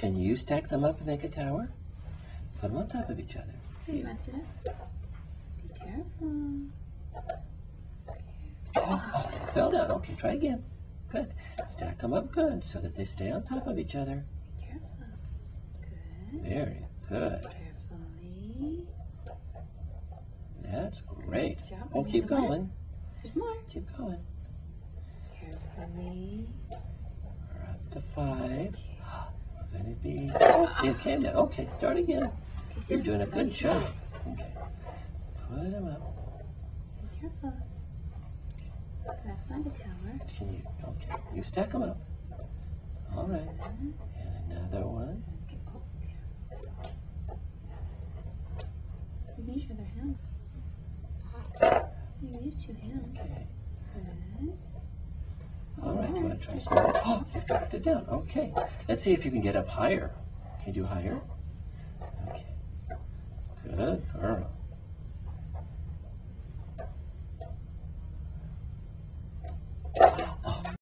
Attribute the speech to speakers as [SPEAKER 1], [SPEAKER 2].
[SPEAKER 1] Can you stack them up and make a tower? Put them on top of each other.
[SPEAKER 2] You mess it up. Be careful.
[SPEAKER 1] Oh, fell down. Okay, try again. Good. Stack them up good so that they stay on top of each other.
[SPEAKER 2] Be careful. Good.
[SPEAKER 1] Very good.
[SPEAKER 2] Carefully.
[SPEAKER 1] That's great.
[SPEAKER 2] Good job.
[SPEAKER 1] Oh, keep
[SPEAKER 2] Another one.
[SPEAKER 1] going.
[SPEAKER 2] There's more.
[SPEAKER 1] Keep going.
[SPEAKER 2] Carefully.
[SPEAKER 1] We're up to five. We're gonna be. Oh, it came down. Okay, start again. You're doing a good job. Okay. Put them up.
[SPEAKER 2] Be careful. That's not a tower.
[SPEAKER 1] Can you? Okay. You stack them up. All right. And another one.
[SPEAKER 2] Oh. You can use your other hand. You can use two hands.
[SPEAKER 1] Okay. You want to try some? Oh, you knocked it down. Okay. Let's see if you can get up higher. Can you do higher?